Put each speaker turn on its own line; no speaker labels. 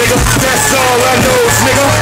nigga. That's all I know, nigga.